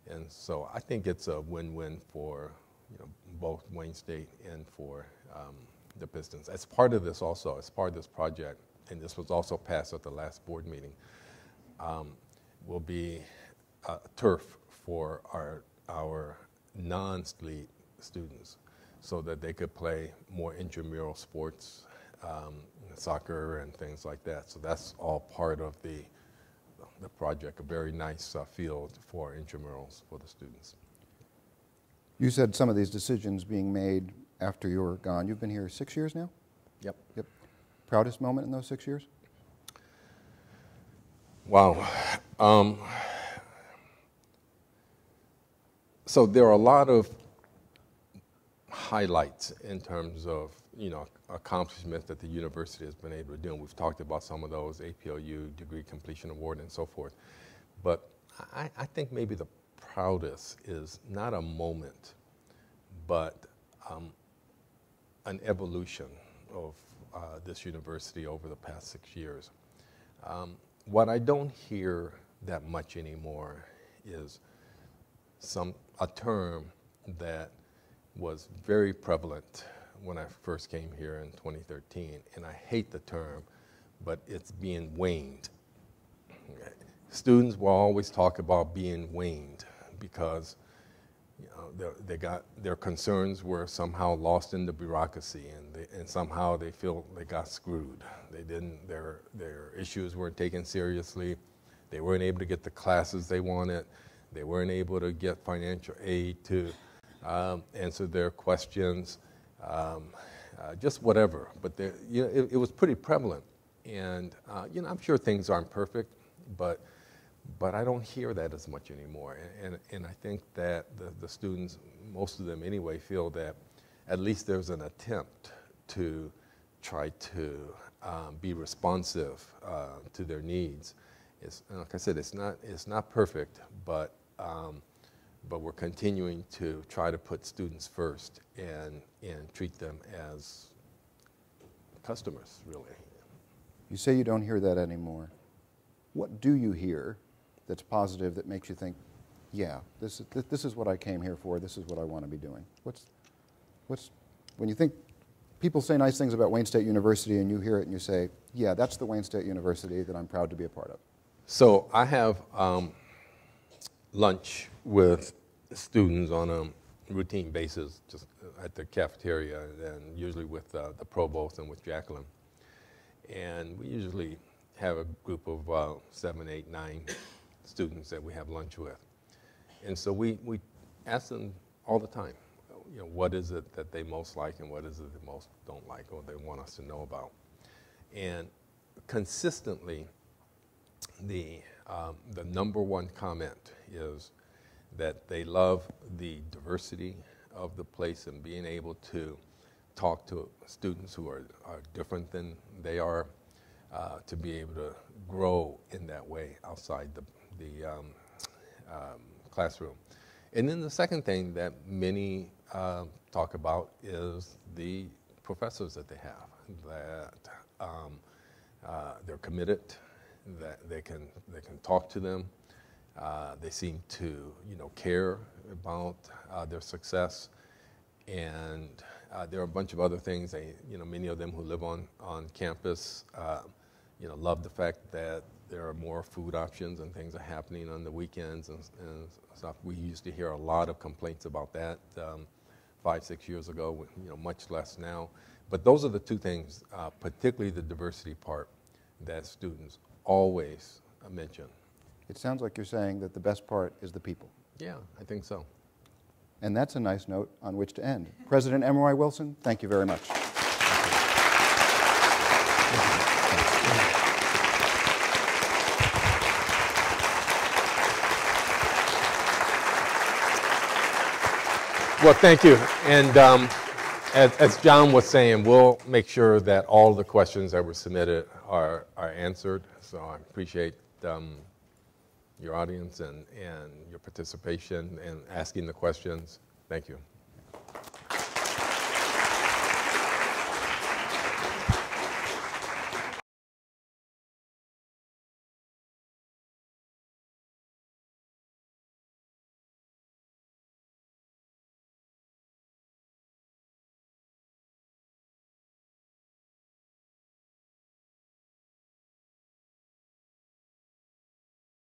S2: And so I think it's a win-win for you know, both Wayne State and for um, the Pistons. As part of this also, as part of this project, and this was also passed at the last board meeting, um, will be a turf for our, our non-SLEET students so that they could play more intramural sports, um, soccer and things like that. So that's all part of the the project, a very nice uh, field for intramurals for the students.
S3: You said some of these decisions being made after you were gone. You've been here six years now?
S2: Yep.
S3: Yep. Proudest moment in those six years?
S2: Wow. Um, so there are a lot of highlights in terms of you know, accomplishments that the university has been able to do. And we've talked about some of those, APLU, degree completion award, and so forth. But I, I think maybe the proudest is not a moment, but um, an evolution of uh, this university over the past six years. Um, what I don't hear that much anymore is some a term that was very prevalent when I first came here in 2013, and I hate the term, but it's being Wayned. Students will always talk about being Wayned because you know, they got their concerns were somehow lost in the bureaucracy, and they, and somehow they feel they got screwed. They didn't their their issues weren't taken seriously. They weren't able to get the classes they wanted. They weren't able to get financial aid to um, answer their questions um, uh, just whatever. But there, you know, it, it, was pretty prevalent. And uh, you know, I'm sure things aren't perfect, but but I don't hear that as much anymore. And, and, and I think that the, the students, most of them anyway, feel that at least there's an attempt to try to um, be responsive uh, to their needs. It's, like I said, it's not, it's not perfect, but um, but we're continuing to try to put students first and, and treat them as customers, really.
S3: You say you don't hear that anymore. What do you hear that's positive that makes you think, yeah, this, this is what I came here for, this is what I want to be doing? What's, what's, when you think people say nice things about Wayne State University and you hear it and you say, yeah, that's the Wayne State University that I'm proud to be a part of?
S2: So I have um, lunch with students on a routine basis, just at the cafeteria, and usually with uh, the provost and with Jacqueline. And we usually have a group of uh, seven, eight, nine students that we have lunch with. And so we, we ask them all the time, you know, what is it that they most like and what is it they most don't like or they want us to know about. And consistently, the, um, the number one comment is, that they love the diversity of the place and being able to talk to students who are, are different than they are, uh, to be able to grow in that way outside the, the um, um, classroom. And then the second thing that many uh, talk about is the professors that they have, that um, uh, they're committed, that they can, they can talk to them, uh, they seem to, you know, care about uh, their success, and uh, there are a bunch of other things. They, you know, many of them who live on on campus, uh, you know, love the fact that there are more food options and things are happening on the weekends and, and stuff. We used to hear a lot of complaints about that um, five, six years ago. You know, much less now. But those are the two things, uh, particularly the diversity part, that students always mention.
S3: It sounds like you're saying that the best part is the people.
S2: Yeah, I think so.
S3: And that's a nice note on which to end. President M. Roy Wilson, thank you very much.
S2: Well, thank you. And um, as, as, John was saying, we'll make sure that all the questions that were submitted are, are answered. So I appreciate um, your audience and, and your participation and asking the questions. Thank you.